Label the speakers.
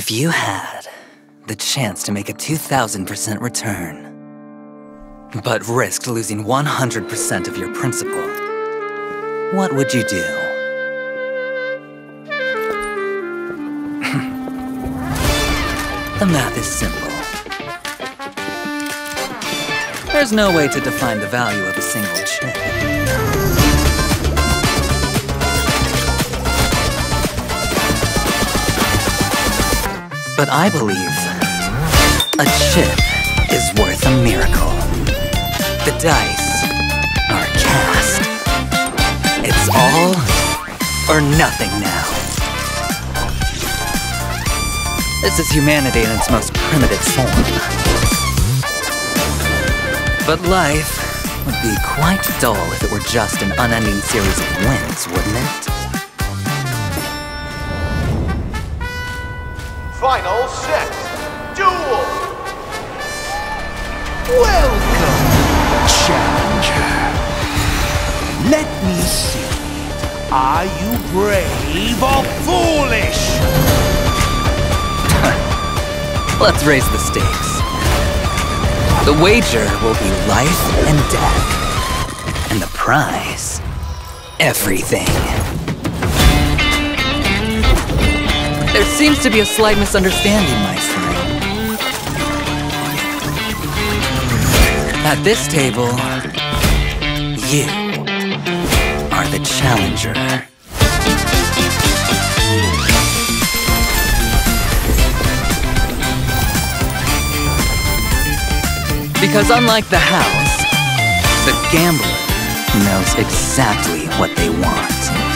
Speaker 1: If you had the chance to make a 2,000% return, but risked losing 100% of your principal, what would you do? the math is simple. There's no way to define the value of a single chip. But I believe a chip is worth a miracle. The dice are cast. It's all or nothing now. This is humanity in its most primitive form. But life would be quite dull if it were just an unending series of wins, wouldn't it?
Speaker 2: Final set. Duel.
Speaker 3: Welcome, challenger. Let me see. Are you brave or foolish?
Speaker 1: Let's raise the stakes. The wager will be life and death. And the prize, everything. Seems to be a slight misunderstanding, my friend. At this table, you are the challenger. Because unlike the house, the gambler knows exactly what they want.